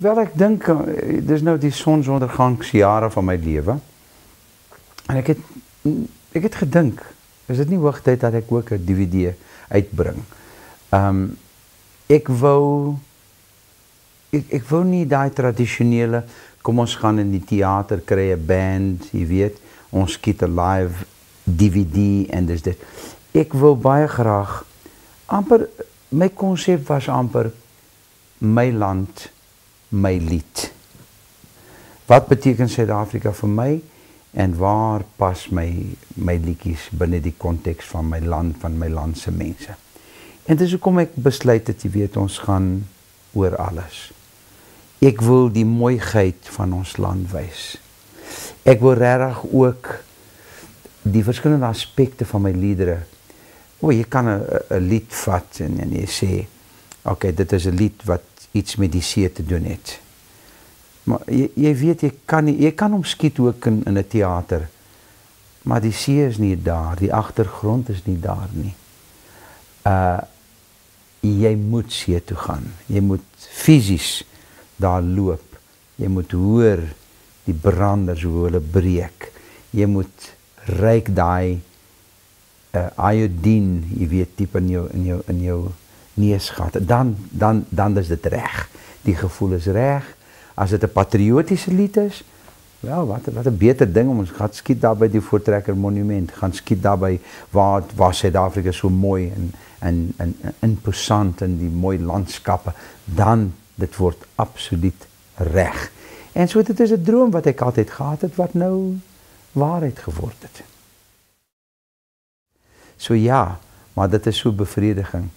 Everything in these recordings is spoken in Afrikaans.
Wel ek dink eh, dis nou die sonsondergangsjare van my lewe. En ek het ek het gedink, is dit nie hoogtyd dat ek ook 'n DVD uitbring? Ehm um, ek wou ek ek wou nie daai tradisionele kom ons gaan in die teater kry 'n band, jy weet, ons skiet 'n live DVD en dis dit. Ek wou baie graag amper my konsep was amper my land, my lied. Wat beteken Suid-Afrika vir my en waar pas my my liedjies binne die konteks van my land, van my land se mense? En dis hoekom ek besluit het jy weet ons gaan oor alles. Ek wil die mooiheid van ons land wys. Ek wil regtig ook die verskillende aspekte van my liedere. O, jy kan 'n lied vat en, en jy sê, "Oké, okay, dit is 'n lied wat iets met die see te doen het." Maar jy jy weet jy kan nie jy kan hom skiet ook in in 'n teater. Maar die see is nie daar, die agtergrond is nie daar nie. Uh jy moet see toe gaan. Jy moet fisies daar loop. Jy moet hoor die branders hoe hulle breek. Jy moet ryk daai uh iodine, jy weet, diep in jou in jou in jou neusgat. Dan dan dan is dit reg. Die gevoel is reg. As dit 'n patriotiese lied is, wel, wat wat 'n beter ding om ons gaan skiet daar by die Voortrekker Monument, gaan skiet daar by waar waar Suid-Afrika so mooi en en en imposant en die mooi landskappe, dan dit word absoluut reg. En so dit is 'n droom wat ek altyd gehad het wat nou waarheid geword het. So ja, maar dit is so bevrediging.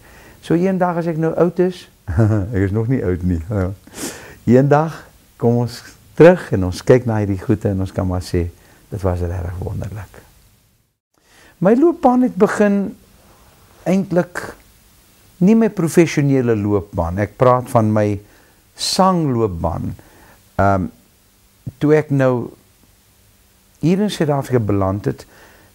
So eendag as ek nou oud is, ek is nog nie oud nie. Eendag kom ons terug en ons kyk na hierdie goede en ons kan maar sê dit was regtig wonderlik. My loopbaan het begin eintlik nie my professionele loopbaan. Ek praat van my sangloopbaan. Ehm um, toe ek nou hier in Suid-Afrika beland het,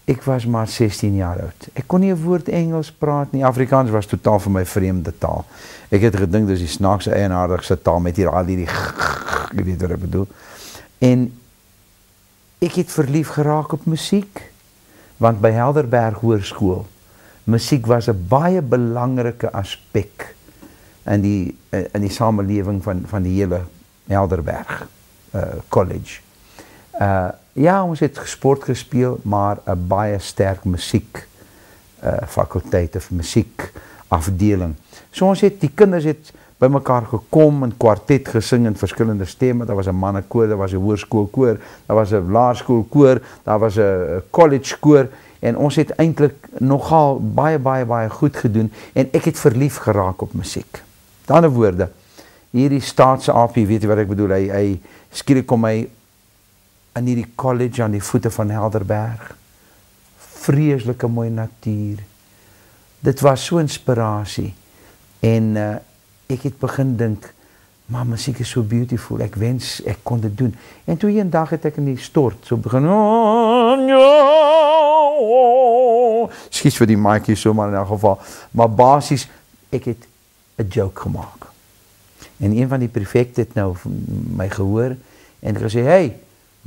ek was maar 16 jaar oud. Ek kon nie 'n woord Engels praat nie. Afrikaans was totaal vir my vreemde taal. Ek het gedink dis die snaakse eienaardigste taal met hier al hierdie jy weet wat ek bedoel. En ek het verlief geraak op musiek want by Helderberg Hoërskool musiek was 'n baie belangrike aspek in die in die samelewing van van die hele Helderberg uh college. Uh ja, ons het sport gespeel, maar 'n baie sterk musiek uh fakulteit of musiek afdeling. So ons het die kinders het bymekaar gekom en kwartet gesing in verskillende stemme. Daar was 'n mannekoor, daar was 'n hoërskoolkoor, daar was 'n laerskoolkoor, daar was 'n college koor en ons het eintlik nogal baie baie baie goed gedoen en ek het verlief geraak op musiek. Met ander woorde, hierdie staatse apie, weet jy wat ek bedoel? Hy hy skielik kom hy in hierdie college aan die voete van Helderberg. Vreeslike mooi natuur. Dit was so inspirasie. En uh, ek het begin dink, maar musiek is so beautiful. Ek wens ek kon dit doen. En toe eendag het ek in die stort so begin Skies vir die maatjie so maar in elk geval, maar basies ek het 'n joke gemaak. En een van die prefekte het nou my gehoor en gesê, "Hey,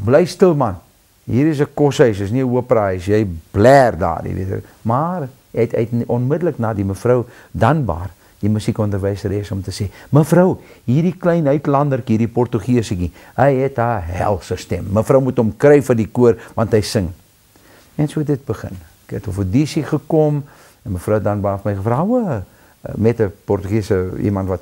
bly stil man. Hier is 'n koshuis, is nie 'n opera huis. Jy bler daar, jy weet. Maar het, het onmiddellik na die mevrou Danbaar, die musiekonderwyseres om te sê: "Mevrou, hierdie klein uitlandertjie, hierdie Portugeesetjie, hy het 'n helse stem. Mevrou moet hom kry vir die koor want hy sing." En so het dit begin. Ek het op audisie gekom en mevrou Danbaar het my gevra: "O, met 'n Portugese iemand wat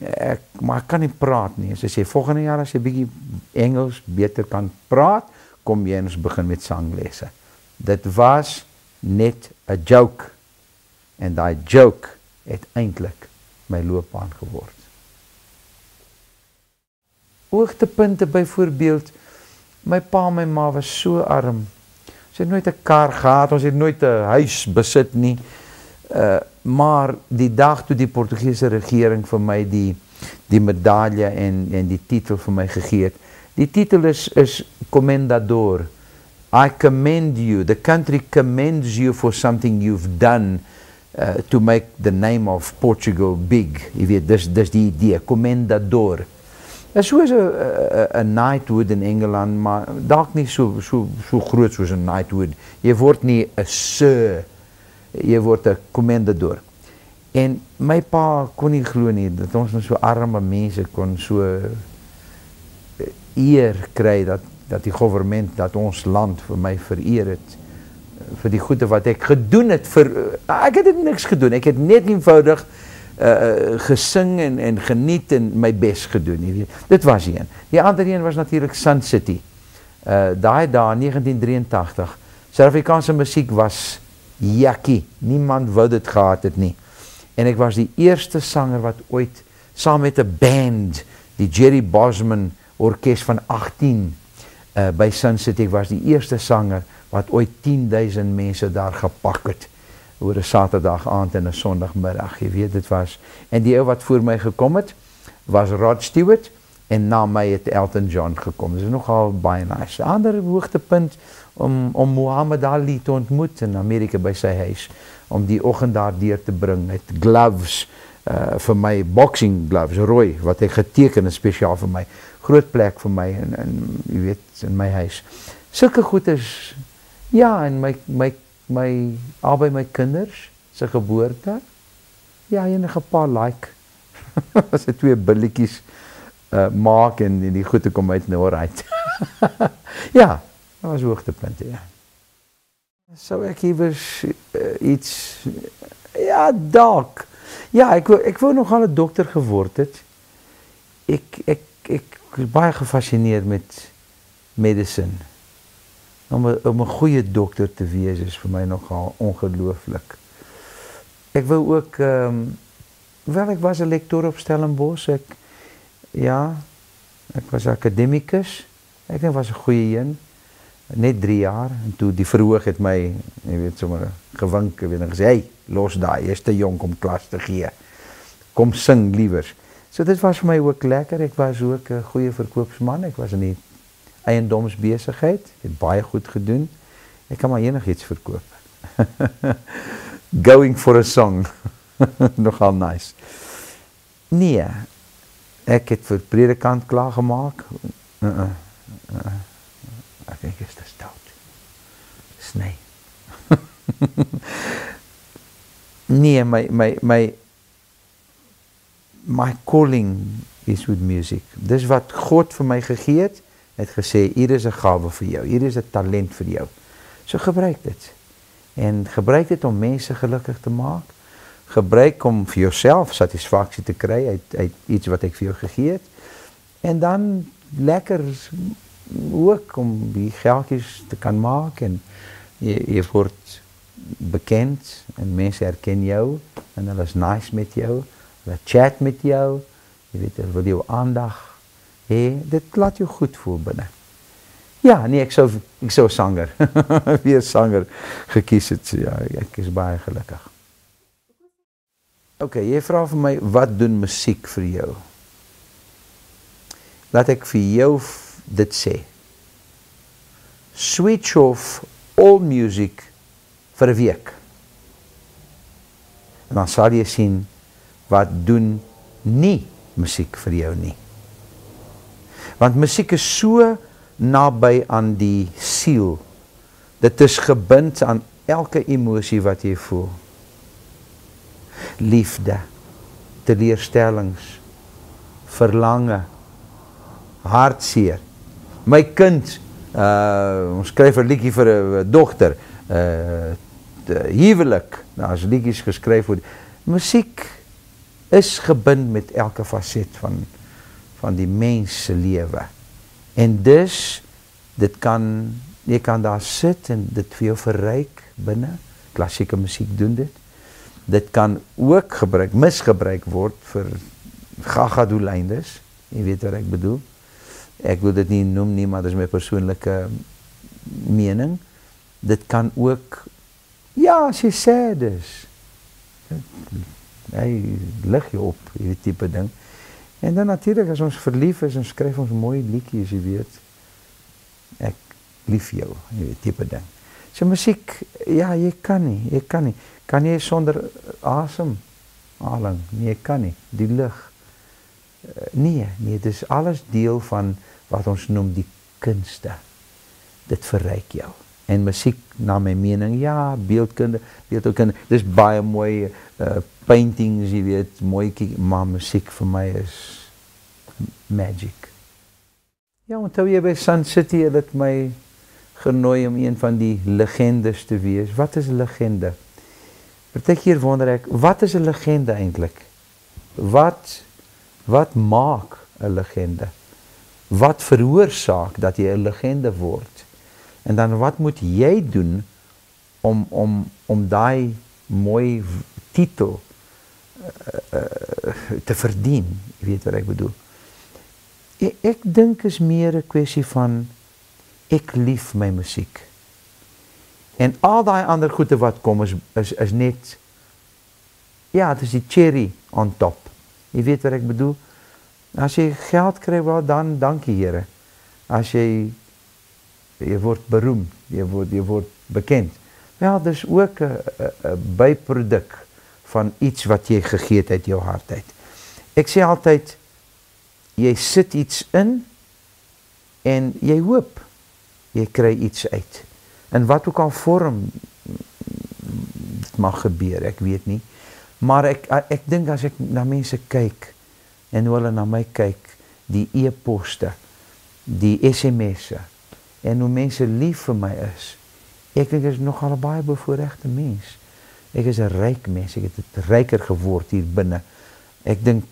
ek maar ek kan nie praat nie. As jy sê volgende jaar as jy bietjie Engels beter kan praat, kom jy ons begin met sanglesse. Dit was net 'n joke. En daai joke het eintlik my loopbaan geword. hoogtepunte byvoorbeeld my pa en my ma was so arm. Ons het nooit 'n kar gehad, ons het nooit 'n huis besit nie. Uh maar die dag toe die Portugese regering vir my die die medalje en en die titel vir my gegee het. Die titel is is Comendador. I commend you. The country commends you for something you've done uh, to make the name of Portugal big. Jy weet, dis dis die idee, Comendador. Dit soos 'n 'n knighthood in Engeland, maar dalk nie so so so groot soos 'n knighthood. Jy word nie 'n sir. Jy word 'n Comendador. En my pa kon nie glo nie dat ons met so arme mense kon so eh, eer kry dat dat die regering dat ons land vir my vereer het eh, vir die goeie wat ek gedoen het vir eh, ek het dit niks gedoen. Ek het net eenvoudig uh gesing en en geniet en my bes gedoen jy weet. Dit was een. Die ander een was natuurlik Sun City. Uh daai dae 1983 Suid-Afrikaanse musiek was jakkie niemand wou dit gehad het nie. En ek was die eerste sanger wat ooit saam met 'n band die Jerry Bosman orkes van 18 uh, by Sun City was die eerste sanger wat ooit 10000 mense daar gepak het oor 'n Saterdag aand en 'n Sondagmiddag jy weet dit was en die ou wat voor my gekom het was Rod Stewart en na my het Elton John gekom. Dit is nogal baie nice. Ander hoogtepunt om om Muhammad Ali te ontmoet in Amerika by sy huis om die oggend daar deur te bring. Met gloves uh vir my boxing gloves rooi wat hy geteken het spesiaal vir my. Groot plek vir my in in jy weet in my huis. Sulke goed is ja en my my my albei my kinders se geboorte. Ja enige paar like. As dit twee billetjies uh maak en, en die goede kom uit nou uit ja dat was hoogtepunte ja Sou ek iewers uh, iets ja, dalk. Ja, ek wou ek wou nog al 'n dokter geword het. Ek ek ek is baie gefassineerd met medicine. Om 'n om 'n goeie dokter te wees is vir my nogal ongelooflik. Ek wou ook ehm um, wel ek was 'n lektor op Stellenbosch. Ek ja, ek was akademikus. Ek dink was 'n goeie een net 3 jaar en toe die verhoog het my jy weet sommer gewink en gesê hey los daai jy's te jonk om klas te gee. Kom sing liewers. So dit was vir my ook lekker. Ek was ook 'n goeie verkoopsman. Ek was in die eiendomsbesigheid. Het baie goed gedoen. Ek kan maar enigiets verkoop. Going for a song. Nogal nice. Nee ek het vir predikant klaar gemaak -uh. Uh Dit is stout. Sny. nee, my my my my calling is with music. Dis wat God vir my gegee het. Het gesê hier is 'n gawe vir jou. Hier is 'n talent vir jou. So gebruik dit. En gebruik dit om mense gelukkig te maak. Gebruik om vir jouself satisfaksie te kry uit uit iets wat ek vir jou gegee het. En dan lekker ook om die geldjies te kan maak en jy jy word bekend en mense herken jou en hulle is nice met jou, hulle chat met jou, jy weet hulle wil jou aandag hê, dit laat jou goed voel binne. Ja, nee, ek sou ek sou sanger, weer sanger gekies het. Ja, ek is baie gelukkig. OK, jy vra vir my wat doen musiek vir jou? Laat ek vir jou dit sê. Switch off all music vir 'n week. En dan sal jy sien wat doen nie musiek vir jou nie. Want musiek is so naby aan die siel. Dit is gebind aan elke emosie wat jy voel. Liefde, teleurstellings, verlange, hartseer my kind uh ons skryf 'n liedjie vir 'n dogter uh huwelik daar's liedjies geskryf oor musiek is gebind met elke faset van van die mens se lewe. En dus dit kan jy kan daar sit en dit vir jou verryk binne klassieke musiek doen dit. Dit kan ook gebruik misgebruik word vir gaga doeleindes jy weet wat ek bedoel ek wil dit nie noem nie, maar dis my persoonlike mening. Dit kan ook ja, as jy sê dis hy lig jou op, hierdie tipe ding. En dan natuurlik as ons verlief is en skryf ons mooi liedjies, jy weet. Ek lief jou, hierdie tipe ding. So musiek, ja, jy kan nie, jy kan nie. Kan jy sonder asem haling? Nee, ek kan nie. Die lug. Eh, nee, nee, dit is alles deel van wat ons noem die kunste. Dit verryk jou. En musiek na my mening, ja, beeldkunde, beeldkunde, dis baie mooi uh paintings, jy weet, mooi maar musiek vir my is magic. Ja, onthou jy by Sun City het my genooi om een van die legendes te wees. Wat is 'n legende? Partykeer wonder ek, wat is 'n legende eintlik? Wat wat maak 'n legende? Wat veroorsaak dat jy 'n legende word? En dan wat moet jy doen om om om daai mooi titel uh, uh, te verdien? Jy weet wat ek bedoel. Ek, ek dink is meer 'n kwessie van ek lief my musiek. En al daai ander goede wat kom is is is net ja, dit is die cherry on top. Jy weet wat ek bedoel? As jy geld kry, wel dan dankie Here. As jy jy word beroem, jy word jy word bekend. Wel, dis ook 'n 'n byproduk van iets wat jy gegee het uit jou hart uit. Ek sê altyd jy sit iets in en jy hoop jy kry iets uit. In wat ook al vorm dit mag gebeur, ek weet nie. Maar ek ek dink as ek na mense kyk en hoe hulle na my kyk, die e-poste, die SMS'e en hoe mense lief vir my is. Ek dink is nog al 'n baie bevoordeelde mens. Ek is 'n ryk mens, ek het ryker geword hier binne. Ek dink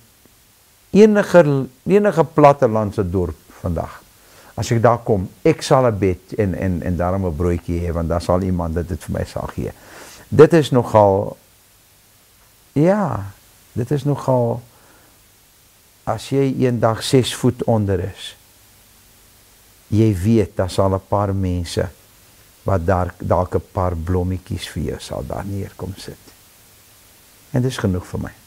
enige enige plattelandse dorp vandag as ek daar kom, ek sal 'n bed en en en daarom 'n broodjie hê want dan sal iemand dit dit vir my sal gee. Dit is nogal ja, dit is nogal as jy eendag 6 voet onder is. Jy weet, daar sal 'n paar mense wat daar dalk 'n paar blommetjies vir jou sal daar neerkom sit. En dis genoeg vir my.